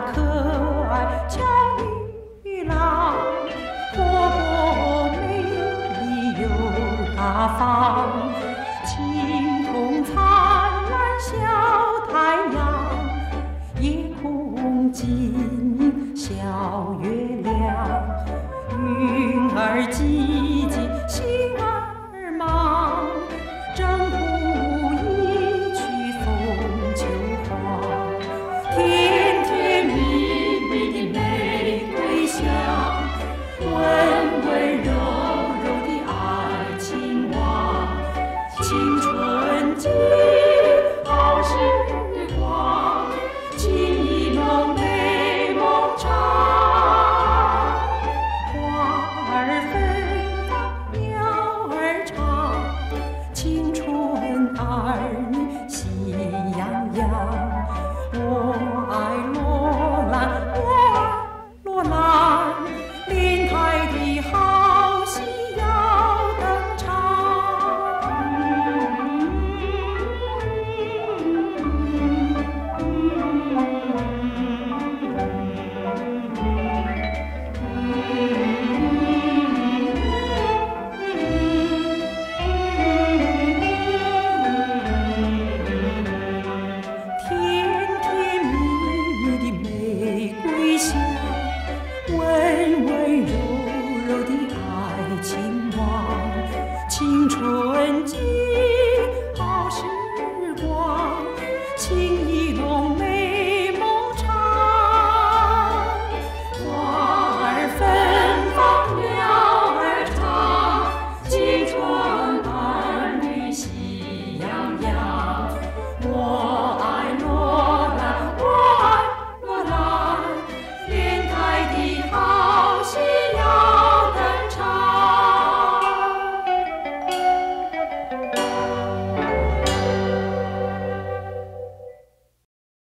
可爱俏女郎，活泼美丽又大方，晴空灿烂小太阳，夜空静小月亮，云儿静，true and dear.